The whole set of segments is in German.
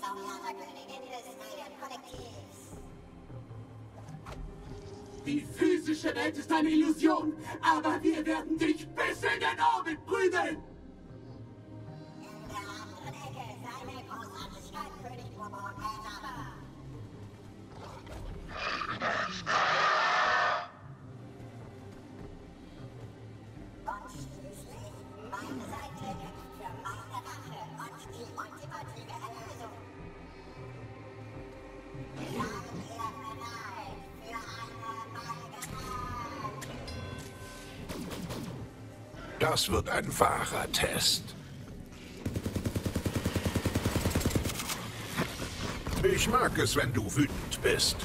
saurianer des Alien-Kollektivs. Die physische Welt ist eine Illusion, aber wir werden dich bis in den Orbit prügeln! In der anderen Ecke ist eine Großartigkeit, König Morgan. Das wird ein wahrer Test. Ich mag es, wenn du wütend bist.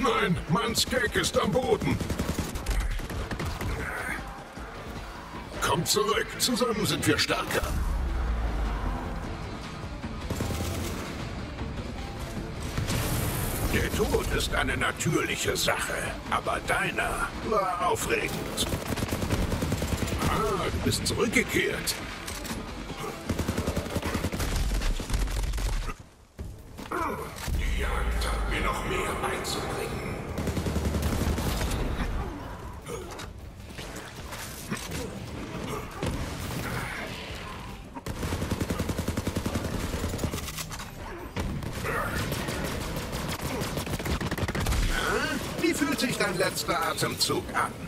Nein, Manns Gag ist am Boden. Komm zurück, zusammen sind wir stärker. Der Tod ist eine natürliche Sache, aber deiner war aufregend. Ah, du bist zurückgekehrt. Mehr beizubringen. Wie fühlt sich dein letzter Atemzug an?